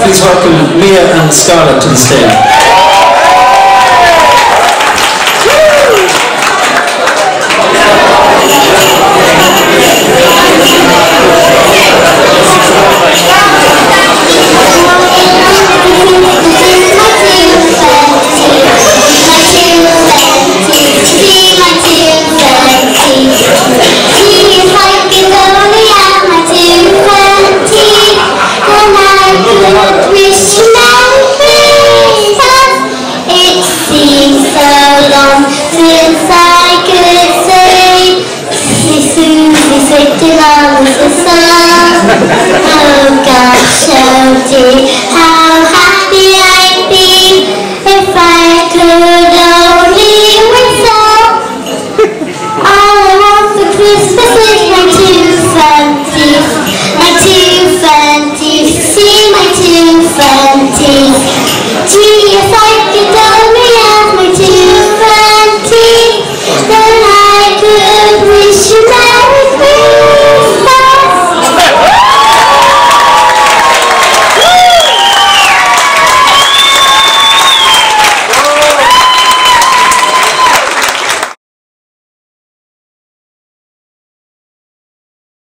Please welcome Mia and Scarlett to the stage. loves the sun. Oh God, so dear, how happy I'd be if I could only whistle. All I want for Christmas is